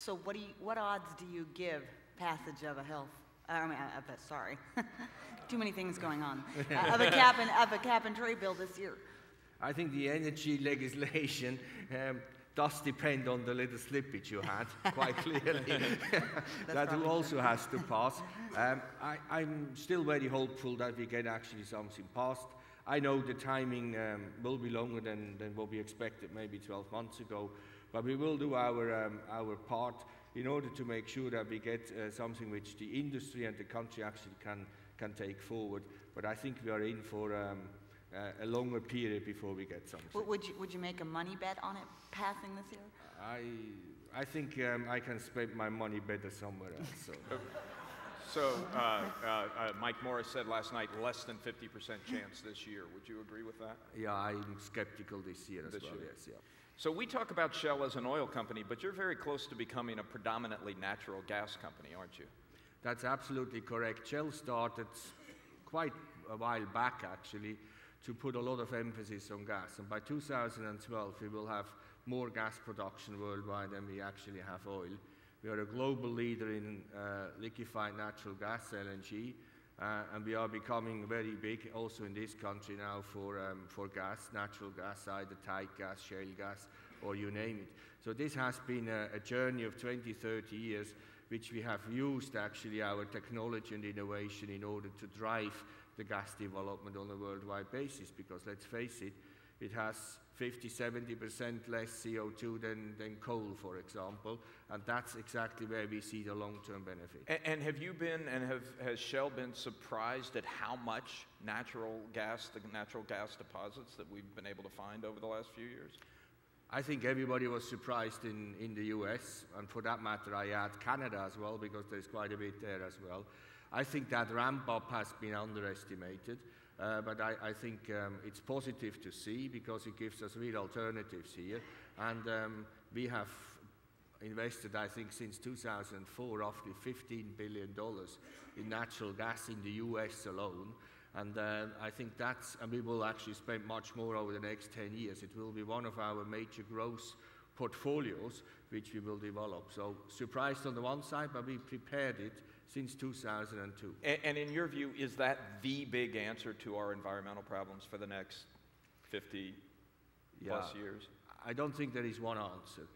So what do you, what odds do you give passage of a health, I mean, of a, sorry, too many things going on, uh, of a cap and, of a cap and trade bill this year? I think the energy legislation um, does depend on the little slippage you had, quite clearly. that also has to pass. Um, I, am still very hopeful that we get actually something passed. I know the timing um, will be longer than, than what we expected maybe 12 months ago, but we will do our, um, our part in order to make sure that we get uh, something which the industry and the country actually can, can take forward. But I think we are in for um, uh, a longer period before we get something. W- Would you, would you make a money bet on it passing this year? I, I think um, I can spend my money better somewhere else. So. So, uh, uh, uh, Mike Morris said last night, less than 50% chance this year. Would you agree with that? Yeah, I'm skeptical this year as This well. year. Yes, yeah. So, we talk about Shell as an oil company, but you're very close to becoming a predominantly natural gas company, aren't you? That's absolutely correct. Shell started quite a while back, actually, to put a lot of emphasis on gas. And by 2012, we will have more gas production worldwide than we actually have oil. We are a global leader in uh, liquefied natural gas, LNG, uh, and we are becoming very big also in this country now for, um, for gas, natural gas, either tight gas, shale gas, or you name it. So this has been a, a journey of 20, 30 years, which we have used actually our technology and innovation in order to drive the gas development on a worldwide basis, because let's face it, it has 50, 70% less CO2 than, than coal, for example, and that's exactly where we see the long-term benefit. And, and have you been, and have, has Shell been surprised at how much natural gas, the natural gas deposits that we've been able to find over the last few years? I think everybody was surprised in, in the US, and for that matter, I add Canada as well, because there's quite a bit there as well. I think that ramp up has been underestimated. Uh, but I, I think um, it's positive to see because it gives us real alternatives here. And um, we have invested, I think, since 2004, roughly $15 billion in natural gas in the US alone. And uh, I think that's, and we will actually spend much more over the next 10 years. It will be one of our major growth portfolios which we will develop. So, surprised on the one side, but we prepared it since 2002. And, and in your view, is that the big answer to our environmental problems for the next 50 plus years? I don't think there is one answer.